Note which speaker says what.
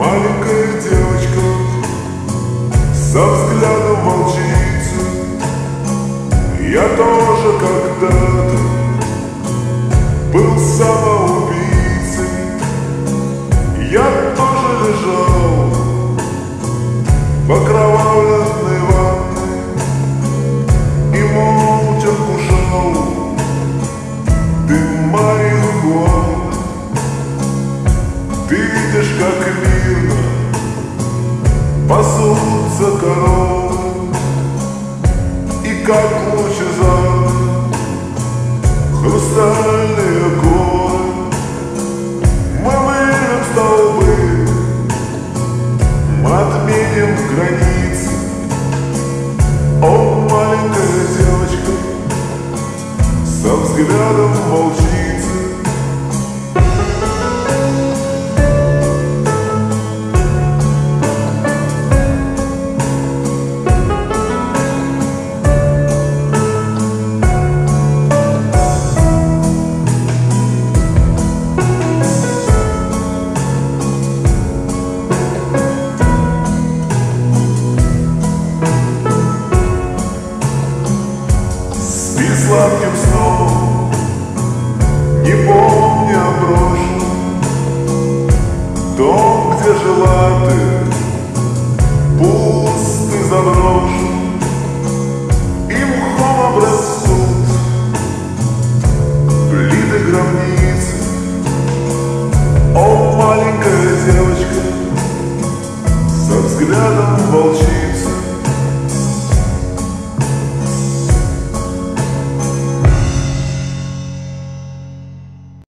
Speaker 1: Маленькая девочка со взглядом волчицы Я тоже когда-то был самоубийцей пасутся коровы И как лучезарно хрустальные горы Мы вырвем столбы, мы отменим границы. О, маленькая девочка со взглядом волчицы спи сладким сном, не помни о прошлом, дом, где жила ты, пусты заброшен, и мхом обрастут плиты гробницы. О, маленькая девочка, со взглядом